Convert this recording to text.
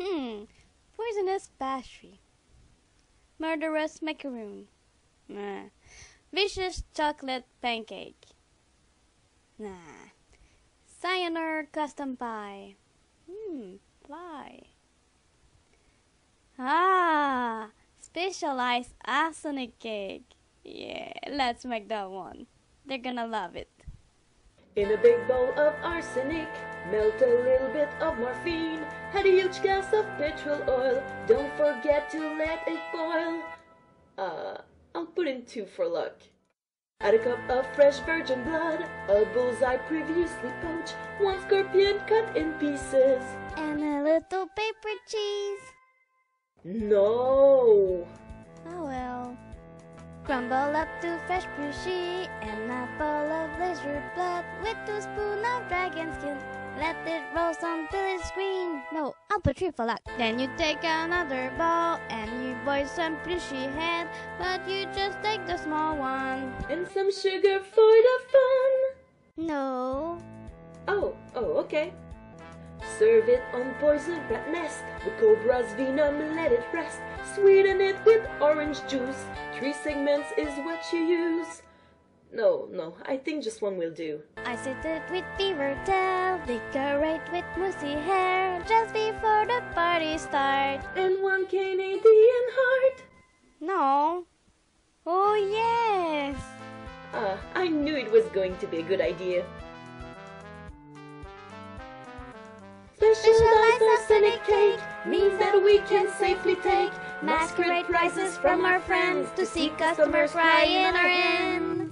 Hmm. Poisonous pastry. Murderous macaroon. Nah. Vicious chocolate pancake. Nah. Cyanide custom pie. Hmm, pie. Ah, special iced arsenic cake. Yeah, let's make that one. They're gonna love it. In a big bowl of arsenic, melt a little bit of morphine. Add a huge glass of petrol oil. Don't forget to let it boil. Uh, I'll put in two for luck. Add a cup of fresh virgin blood, a bullseye previously poached, one scorpion cut in pieces. And a little paper cheese. No! Oh well. Crumble up two fresh brushy and a bowl of lizard blood with two spoon of dragon skin. Let it roast until it's green. No, I'll put three for luck. Then you take another bowl and you boil some brushy head, but you just take the small one. And some sugar for the fun. No. Oh, oh, okay. Serve it on poison rat nest. The cobra's venom, let it rest. Sweeten it with orange juice. Three segments is what you use. No, no, I think just one will do. I sit it with beaver tail, decorate with moosey hair, just before the party start. And one Canadian heart. No. Oh yes. Ah, I knew it was going to be a good idea. Special iced arsenic cake means that we can safely take masquerade prices from our friends to see customers cry in our ends.